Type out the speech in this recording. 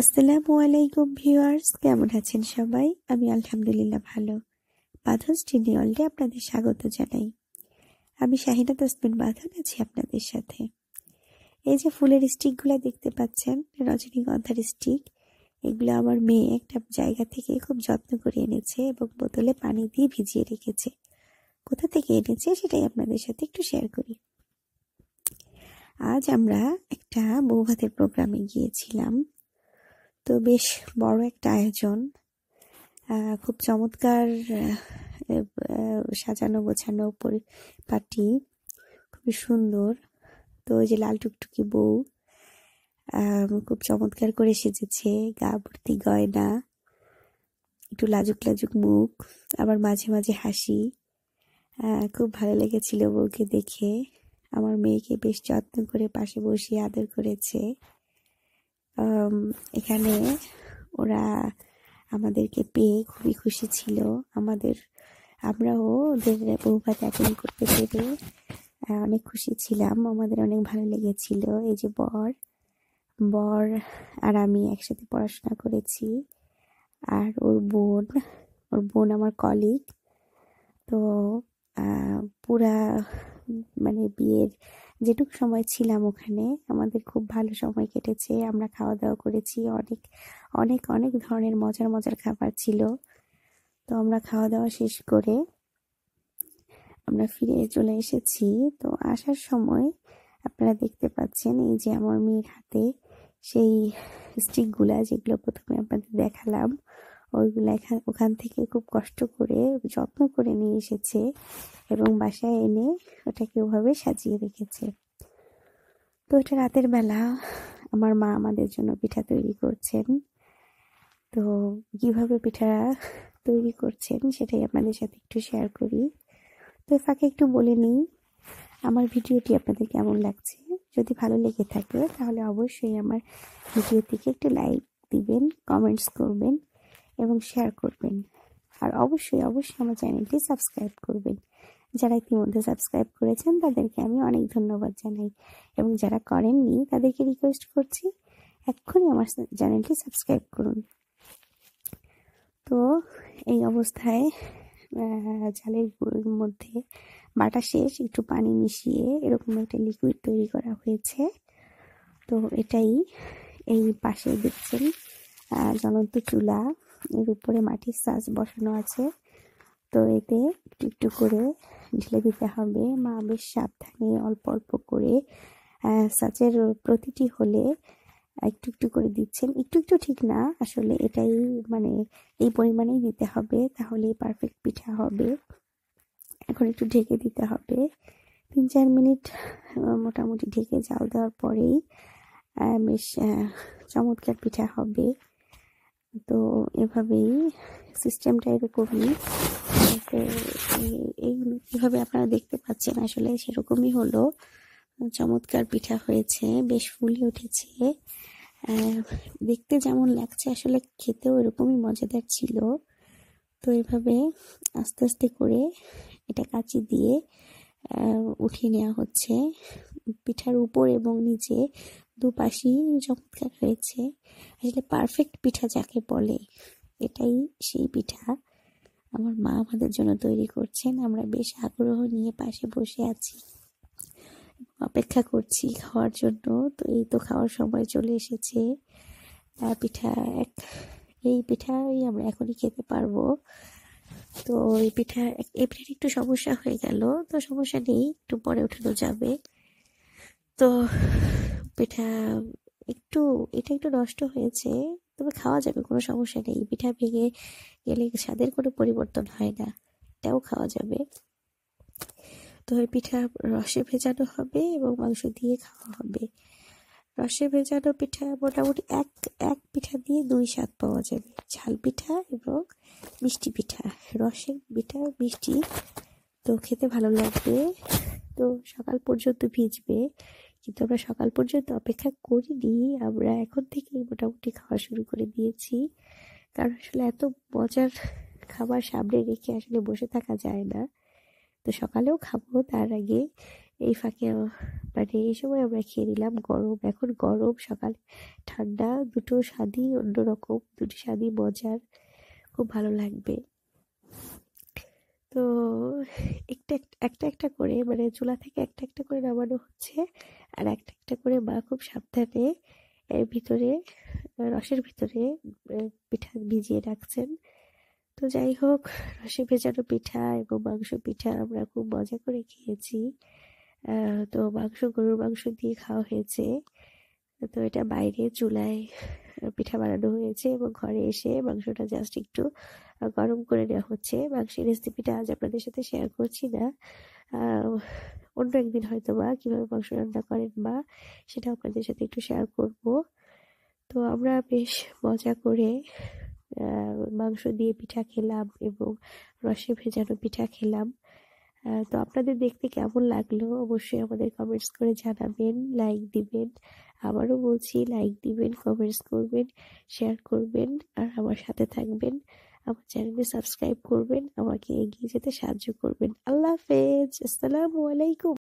আসসালামু আলাইকুম ভিউয়ার্স, কেমন আছেন সবাই? আমি আলহামদুলিল্লাহ ভালো। বাঁধন স্টিনি ওয়ার্ল্ডে আপনাদের স্বাগত জানাই। আমি শাহিনা তসমিন বাঁধন আছি আপনাদের সাথে। এই যে ফুলের স্টিকগুলো দেখতে পাচ্ছেন, রজনীগন্ধার স্টিক, এগুলো আমার মেয়ে একটা জায়গা থেকে খুব যত্ন করে এনেছে এবং বোতলে পানি দিয়ে ভিজিয়ে রেখেছে। কোথা থেকে এনেছে সেটাই আপনাদের সাথে একটু শেয়ার করি। আজ আমরা একটা বৌভাতের প্রোগ্রামে গিয়েছিলাম। তো বেশ বড় একটা আয়োজন। খুব চমৎকার সাজানো গোছানো পরিপাটি, খুবই সুন্দর। তো ওই যে লাল টুকটুকি বউ খুব চমৎকার করে সেজেছে, গা ভর্তি গয়না, একটু লাজুক লাজুক মুখ, আবার মাঝে মাঝে হাসি। খুব ভালো লেগেছিল বউকে দেখে। আমার মেয়েকে বেশ যত্ন করে পাশে বসিয়ে আদর করেছে। এখানে ওরা আমাদেরকে পেয়ে খুবই খুশি ছিল। আমাদের, আমরাও ওদের বহুভাত অ্যাটেন্ড করতে পেরে অনেক খুশি ছিলাম। আমাদের অনেক ভালো লেগেছিল। এই যে বর বর আর আমি একসাথে পড়াশোনা করেছি। আর ওর বোন ওর বোন আমার কলিগ তো পুরা মানে বিয়ের যেটুকু সময় ছিলাম ওখানে, আমাদের খুব ভালো সময় কেটেছে। আমরা খাওয়া দাওয়া করেছি, অনেক অনেক অনেক ধরনের মজার মজার খাবার ছিল। তো আমরা খাওয়া দাওয়া শেষ করে আমরা ফিরে চলে এসেছি। তো আসার সময় আপনারা দেখতে পাচ্ছেন এই যে আমার মেয়ের হাতে সেই স্টিকগুলা যেগুলো প্রথমে আপনাদের দেখালাম। ওইগুলো এখান, ওখান থেকে খুব কষ্ট করে, যত্ন করে নিয়ে এসেছে এবং বাসায় এনে ওটাকে ওভাবে সাজিয়ে রেখেছে। তো এটা রাতের বেলা, আমার মা আমাদের জন্য পিঠা তৈরি করছেন। তো কীভাবে পিঠা তৈরি করছেন সেটাই আপনাদের সাথে একটু শেয়ার করি। তো ফাঁকে একটু বলে নিই, আমার ভিডিওটি আপনাদের কেমন লাগছে? যদি ভালো লেগে থাকে, তাহলে অবশ্যই আমার ভিডিওটিকে একটু লাইক দিবেন কমেন্টস করবেন। এবং শেয়ার করবেন। আর অবশ্যই অবশ্যই আমার চ্যানেলটি সাবস্ক্রাইব করবেন। যারা ইতিমধ্যে সাবস্ক্রাইব করেছেন, তাদেরকে আমি অনেক ধন্যবাদ জানাই। এবং যারা করেননি, তাদেরকে রিকোয়েস্ট করছি, এক্ষুনি আমার চ্যানেলটি সাবস্ক্রাইব করুন। তো, এই অবস্থায় জালের মধ্যে বাটা শেষ, একটু পানি মিশিয়ে এরকম একটা লিকুইড তৈরি করা হয়েছে। তো, এটাই এই পাশে দেখছেন জ্বলন্ত চুলা। এর উপরে মাটির সাজ বসানো আছে। তো এতে একটু একটু করে ঢেলে দিতে হবে। মা বেশ সাবধানে অল্প অল্প করে সাজের প্রতিটি হলে একটু একটু করে দিচ্ছেন। একটু একটু ঠিক না, আসলে এটাই মানে এই পরিমাণেই দিতে হবে তাহলে পারফেক্ট পিঠা হবে। এখন একটু ঢেকে দিতে হবে। তিন চার মিনিট মোটামুটি ঢেকে জাল দেওয়ার পরেই বেশ চমৎকার পিঠা হবে। তো এভাবেই সিস্টেমটা এরকমই তো এইগুলো কীভাবে আপনারা দেখতে পাচ্ছেন আসলে সেরকমই হলো। চমৎকার পিঠা হয়েছে, বেশ ফুলে উঠেছে। দেখতে যেমন লাগছে, আসলে খেতেও এরকমই মজাদার ছিল। তো এভাবে আস্তে আস্তে করে এটা কাঁচি দিয়ে উঠিয়ে নেওয়া হচ্ছে। পিঠার উপর এবং নিচে দুপাশই চমৎকার হয়েছে। আসলে পারফেক্ট পিঠা যাকে বলে, এটাই সেই পিঠা। আমার মা আমাদের জন্য তৈরি করছেন। আমরা বেশ আগ্রহ নিয়ে পাশে বসে আছি। অপেক্ষা করছি খাওয়ার জন্য। তো এই তো খাওয়ার সময় চলে এসেছে। পিঠা এক, এই পিঠাই আমরা এখনই খেতে পারব। তো এই পিঠা, এই পিঠার একটু সমস্যা হয়ে গেল। তো সমস্যা নেই, একটু পরে উঠানো যাবে। তো পিঠা একটু, এটা একটু নষ্ট হয়েছে, তবে খাওয়া যাবে, কোনো সমস্যা নেই। পিঠা ভেঙে গেলে স্বাদের কোনো পরিবর্তন হয় না, এটাও খাওয়া যাবে। তো ওই পিঠা রসে ভেজানো হবে এবং মাংস দিয়ে খাওয়া হবে। রসে ভেজানো পিঠা মোটামুটি এক এক পিঠা দিয়ে দুই স্বাদ পাওয়া যাবে। ঝাল পিঠা এবং মিষ্টি পিঠা রসের পিঠা, মিষ্টি। তো খেতে ভালো লাগবে। তো সকাল পর্যন্ত ভিজবে। কিন্তু আমরা সকাল পর্যন্ত অপেক্ষা করিনি, আমরা এখন থেকেই মোটামুটি খাওয়া শুরু করে দিয়েছি। কারণ আসলে এত মজার খাবার সামনে রেখে আসলে বসে থাকা যায় না। তো সকালেও খাব তার আগে। এই ফাঁকে মানে এই সময় আমরা খেয়ে নিলাম গরম। এখন গরম, সকালে ঠান্ডা, দুটো স্বাদই অন্যরকম, দুটো স্বাদই মজার। খুব ভালো লাগবে। তো একটা একটা একটা করে মানে চুলা থেকে একটা একটা করে নামানো হচ্ছে আর একটা একটা করে মা খুব সাবধানে এর ভিতরে, রসের ভিতরে পিঠা ভিজিয়ে রাখছেন। তো যাই হোক, রসে ভেজানো পিঠা এবং মাংস পিঠা আমরা খুব মজা করে খেয়েছি। তো মাংস, গরুর মাংস দিয়ে খাওয়া হয়েছে। তো এটা বাইরে চুলায়, পিঠা বানানো হয়েছে এবং ঘরে এসে মাংসটা জাস্ট একটু গরম করে নেওয়া হচ্ছে। মাংসের রেসিপিটা আজ আপনাদের সাথে শেয়ার করছি না। অন্য একদিন হয়তো বা কীভাবে মাংস রান্না করেন বা সেটা আপনাদের সাথে একটু শেয়ার করব। তো আমরা বেশ মজা করে মাংস দিয়ে পিঠা খেলাম এবং রসে ভেজানো পিঠা খেলাম। তো আপনাদের দেখতে কেমন লাগল? অবশ্যই আমাদের কমেন্টস করে জানাবেন লাইক দিবেন। আবারও বলছি লাইক দিবেন কমেন্টস করবেন শেয়ার করবেন, আর আমার সাথে থাকবেন। আমার চ্যানেলটি সাবস্ক্রাইব করবেন আমাকে এগিয়ে যেতে সাহায্য করবেন। আল্লাহ হাফেজ আসসালামু আলাইকুম।